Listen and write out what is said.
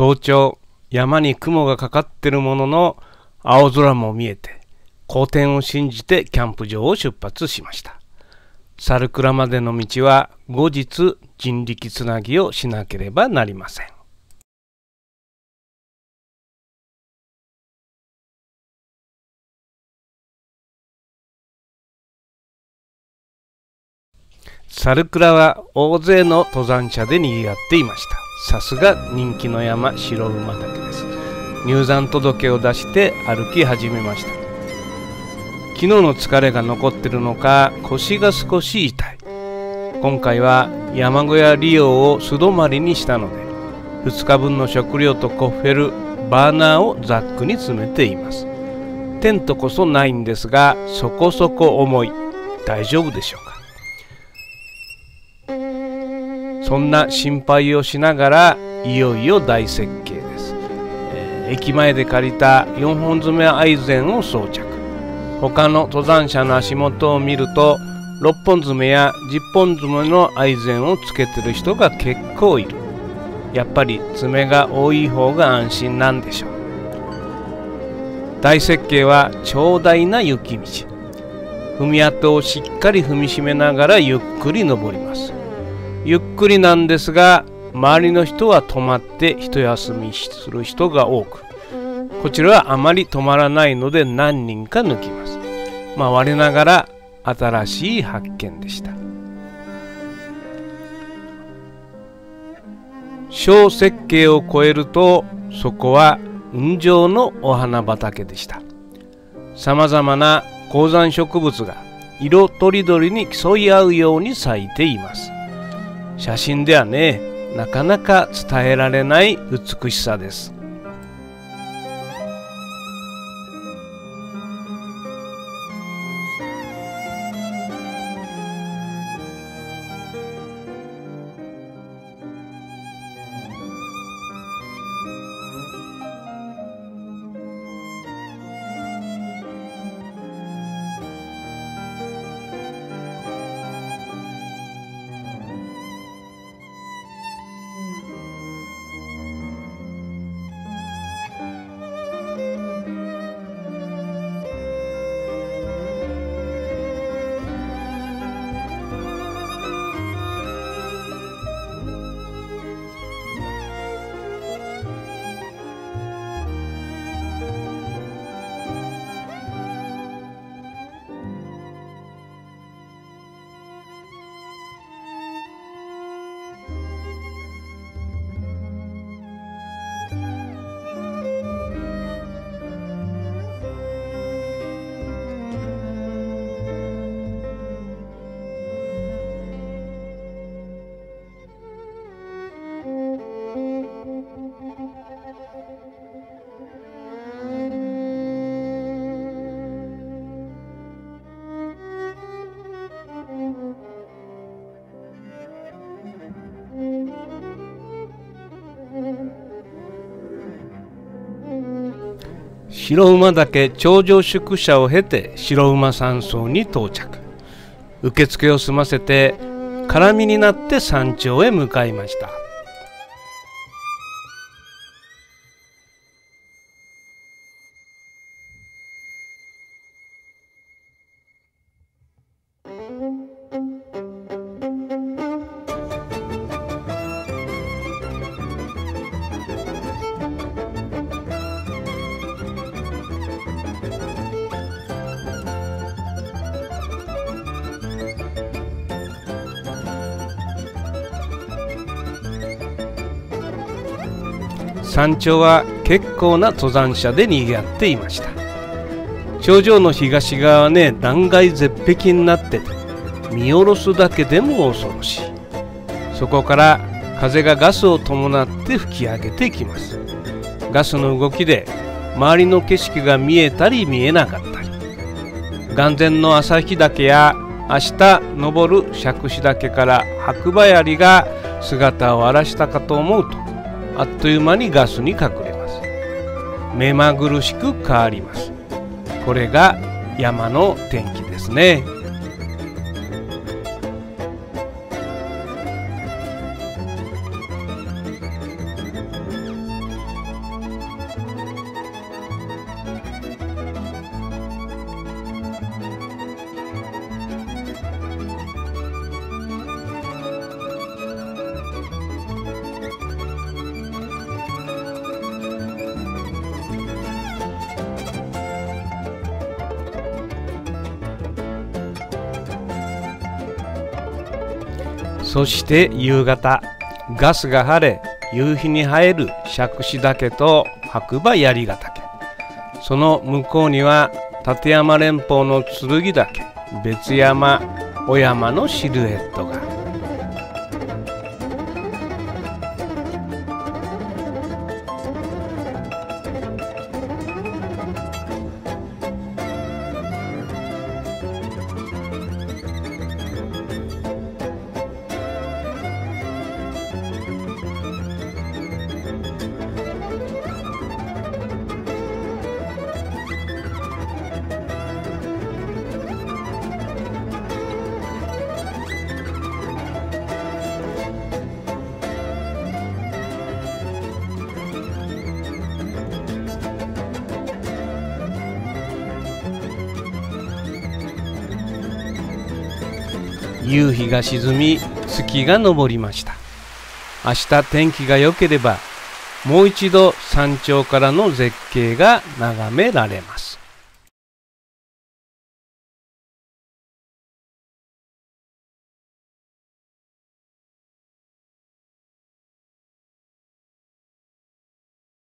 早朝山に雲がかかってるものの青空も見えて好天を信じてキャンプ場を出発しました。猿倉までの道は後日人力つなぎをしなければなりません。猿倉は大勢の登山者で賑わっていました。さすが人気の山白馬岳です。入山届を出して歩き始めました。昨日の疲れが残ってるのか腰が少し痛い。今回は山小屋利用を素泊まりにしたので2日分の食料とコッフェルバーナーをザックに詰めています。テントこそないんですがそこそこ重い。大丈夫でしょうか？そんな心配をしながらいよいよ大設計です、えー、駅前で借りた4本詰めアイゼンを装着。他の登山者の足元を見ると6本詰めや10本詰めのアイゼンをつけてる人が結構いる。やっぱり爪が多い方が安心なんでしょう。大設計は長大な雪道。踏み跡をしっかり踏みしめながらゆっくり登ります。ゆっくりなんですが周りの人は止まって一休みする人が多くこちらはあまり止まらないので何人か抜きます回りながら新しい発見でした。小設計を超えるとそこは雲上のお花畑でした。さまざまな高山植物が色とりどりに競い合うように咲いています。写真ではねなかなか伝えられない美しさです。白馬岳頂上宿舎を経て白馬山荘に到着。受付を済ませて絡みになって山頂へ向かいました。山頂は結構な登山者で賑わっていました。頂上の東側はね断崖絶壁になってて見下ろすだけでも恐ろしい。そこから風がガスを伴って吹き上げてきます。ガスの動きで周りの景色が見えたり見えなかったり。眼前の旭岳や明日登る杓子岳から白馬槍が姿を現したかと思うとあっという間にガスに隠れます。目まぐるしく変わります。これが山の天気ですね。そして夕方ガスが晴れ夕日に映える杓子岳と白馬槍ヶ岳。その向こうには立山連峰の剣岳別山小山のシルエットが。夕日が沈み月が昇りました。明日天気が良ければもう一度山頂からの絶景が眺められます。